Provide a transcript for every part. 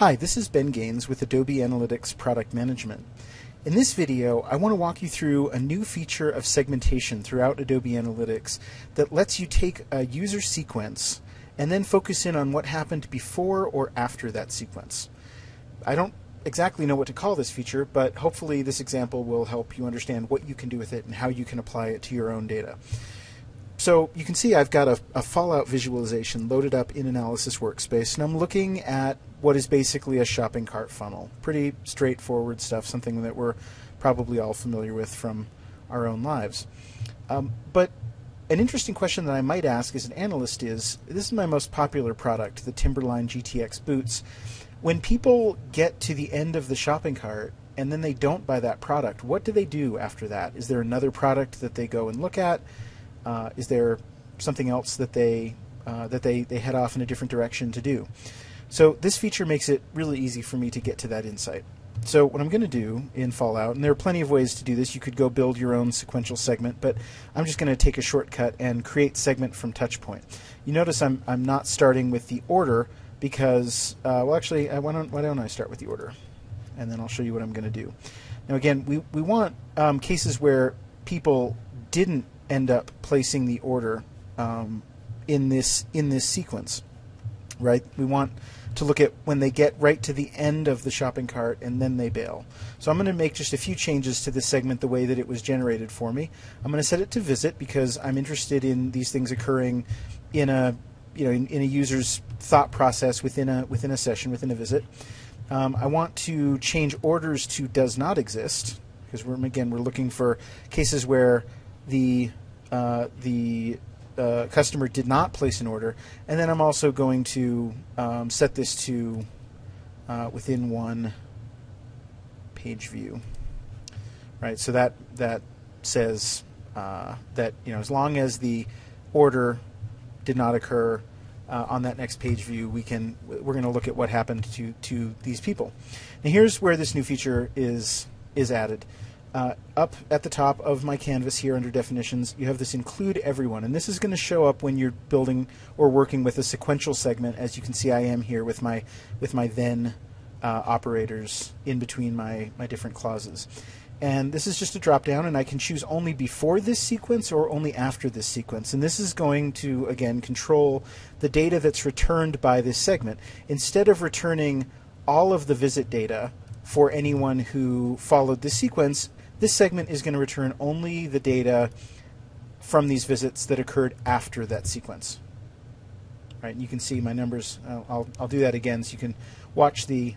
Hi, this is Ben Gaines with Adobe Analytics Product Management. In this video, I want to walk you through a new feature of segmentation throughout Adobe Analytics that lets you take a user sequence and then focus in on what happened before or after that sequence. I don't exactly know what to call this feature, but hopefully this example will help you understand what you can do with it and how you can apply it to your own data. So you can see I've got a, a, Fallout visualization loaded up in Analysis Workspace, and I'm looking at what is basically a shopping cart funnel. Pretty straightforward stuff, something that we're probably all familiar with from our own lives. Um, but an interesting question that I might ask as an analyst is, this is my most popular product, the Timberline GTX boots. When people get to the end of the shopping cart and then they don't buy that product, what do they do after that? Is there another product that they go and look at? Uh, is there something else that they uh, that they, they head off in a different direction to do? So this feature makes it really easy for me to get to that insight. So what I'm going to do in Fallout, and there are plenty of ways to do this. You could go build your own sequential segment, but I'm just going to take a shortcut and create segment from touchpoint. You notice I'm I'm not starting with the order because uh, well actually why don't why don't I start with the order, and then I'll show you what I'm going to do. Now again we we want um, cases where people didn't end up placing the order um, in this in this sequence, right? We want to look at when they get right to the end of the shopping cart and then they bail. So I'm going to make just a few changes to this segment the way that it was generated for me. I'm going to set it to visit because I'm interested in these things occurring in a you know in, in a user's thought process within a within a session within a visit. Um, I want to change orders to does not exist because we're again we're looking for cases where the uh, the uh, customer did not place an order, and then I'm also going to um, set this to uh, within one page view. Right, so that that says uh, that you know as long as the order did not occur uh, on that next page view, we can we're going to look at what happened to to these people. Now here's where this new feature is is added. Uh, up at the top of my canvas here under definitions, you have this include everyone, and this is going to show up when you're building or working with a sequential segment. As you can see, I am here with my with my then uh, operators in between my my different clauses. And this is just a drop down, and I can choose only before this sequence or only after this sequence. And this is going to again control the data that's returned by this segment instead of returning all of the visit data for anyone who followed the sequence this segment is going to return only the data from these visits that occurred after that sequence. Right, you can see my numbers. I'll, I'll, I'll do that again so you can watch the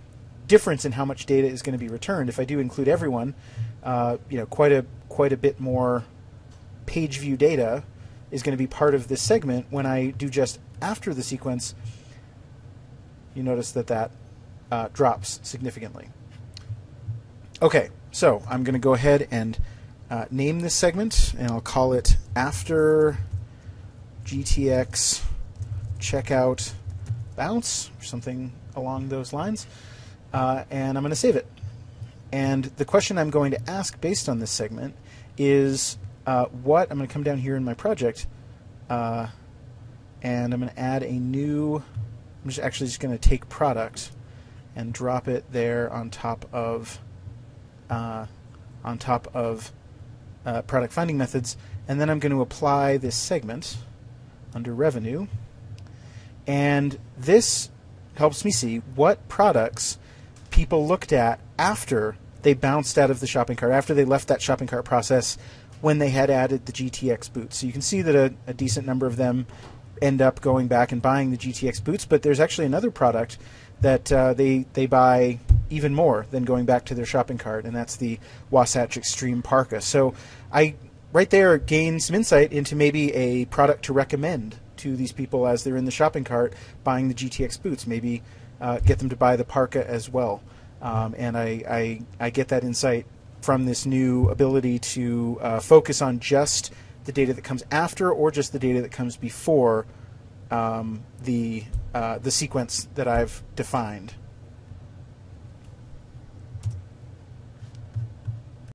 difference in how much data is going to be returned. If I do include everyone, uh, you know, quite a quite a bit more page view data is going to be part of this segment. When I do just after the sequence, you notice that that uh, drops significantly. Okay, so I'm going to go ahead and uh, name this segment, and I'll call it after GTX checkout bounce, or something along those lines. Uh, and I'm going to save it. And the question I'm going to ask based on this segment is uh, what I'm going to come down here in my project, uh, and I'm going to add a new. I'm just actually just going to take product and drop it there on top of uh, on top of uh, product finding methods, and then I'm going to apply this segment under revenue, and this helps me see what products people looked at after they bounced out of the shopping cart, after they left that shopping cart process when they had added the GTX boots. So you can see that a, a decent number of them end up going back and buying the GTX boots, but there's actually another product that uh, they they buy even more than going back to their shopping cart, and that's the Wasatch Extreme Parka. So I right there gain some insight into maybe a product to recommend to these people as they're in the shopping cart buying the GTX boots. Maybe uh, get them to buy the Parka as well. Um, and I, I, I, get that insight from this new ability to uh, focus on just the data that comes after or just the data that comes before um, the, uh, the sequence that I've defined.